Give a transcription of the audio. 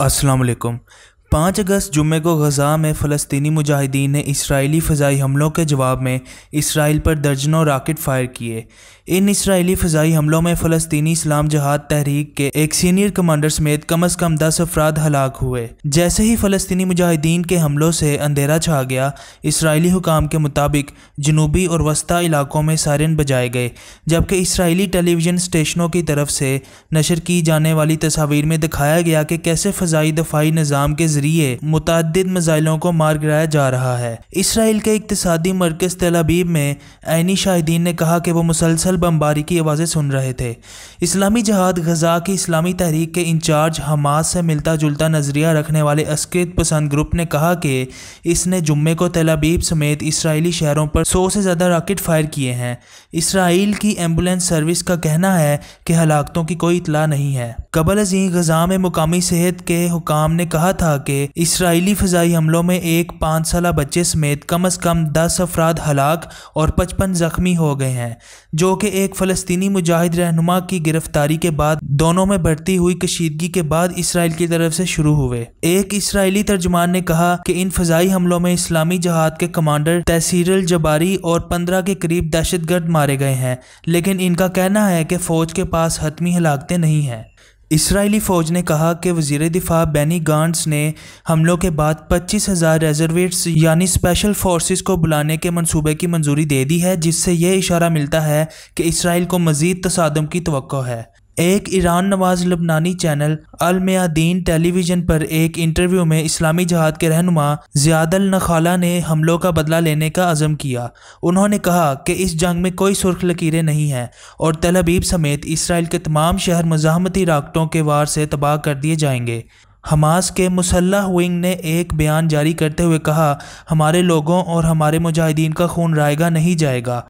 अस्सलाम वालेकुम। पाँच अगस्त जुम्मे को गज़ा में फ़लस्तनी मुजाहिदीन ने इसराइली फ़जाई हमलों के जवाब में इसराइल पर दर्जनों राकेट फायर किए। इन इसराइली फ़जाई हमलों में फ़लस्तनी इस्लाम जहाद तहरीक के एक सीनियर कमांडर समेत कम अज़ कम दस अफराद हलाक हुए। जैसे ही फ़लस्तनी मुजाहिदीन के हमलों से अंधेरा छा गया, इसराइली हुकाम के मुताबिक जनूबी और वस्ती इलाकों में सायरन बजाए गए, जबकि इसराइली टेलीविज़न स्टेशनों की तरफ़ से नशर की जाने वाली तस्वीर में दिखाया गया कि कैसे फ़जाई दफाई निज़ाम के ज़रिए मुतद मिज़ाइलों को मार गिराया जा रहा है। इसराइल के इकतदी मरकज़ तलाबीब में आइनी शाहिदीन ने कहा कि वो मुसलसल बमबारी की आवाज़ें सुन रहे थे। इस्लामी जहाद गजा की इस्लामी तहरीक के इंचार्ज हमास से मिलता जुलता नज़रिया रखने वाले अस्कृत पसंद ग्रुप ने कहा कि इसने जुम्मे को तलाबीब समेत इसराइली शहरों पर सौ से ज़्यादा रॉकेट फायर किए हैं। इसराइल की एंबुलेंस सर्विस का कहना है कि हलाकतों की कोई इतला नहीं है। कबल अजी गजा में मुकामी सेहत के हुकाम ने कहा था कि इसराइली फ़जाई हमलों में एक पाँच साल बच्चे समेत कम अज़ कम दस अफराद हलाक और पचपन ज़ख्मी हो गए हैं, जो कि एक फ़लस्तनी मुजाहिद रहनुमा की गिरफ्तारी के बाद दोनों में बढ़ती हुई कशीदगी के बाद इसराइल की तरफ़ से शुरू हुए। एक इसराइली तर्जमान ने कहा कि इन फ़जाई हमलों में इस्लामी जहाद के कमांडर तहसीर जबारी और पंद्रह के करीब दहशत गर्द मारे गए हैं, लेकिन इनका कहना है कि फ़ौज के पास हतमी हलाकतें नहीं हैं। इसराइली फ़ौज ने कहा कि वज़ीर दिफा बैनी गांड्स ने हमलों के बाद पच्चीस हज़ार रेजर्वेट्स यानी स्पेशल फोर्सेस को बुलाने के मंसूबे की मंजूरी दे दी है, जिससे यह इशारा मिलता है कि इसराइल को मज़ीद तसादम की तो है। एक ईरान नवाज़ लबनानी चैनल अल मयादीन टेलीविज़न पर एक इंटरव्यू में इस्लामी जहाद के रहनुमा ज़ियादल नखाला ने हमलों का बदला लेने का अज़म किया। उन्होंने कहा कि इस जंग में कोई सुर्ख लकीरें नहीं हैं और तलबीब समेत इसराइल के तमाम शहर मजामती राकटों के वार से तबाह कर दिए जाएँगे। हमास के मुसल्ह विंग ने एक बयान जारी करते हुए कहा, हमारे लोगों और हमारे मुजाहिदीन का खून रायगा नहीं जाएगा।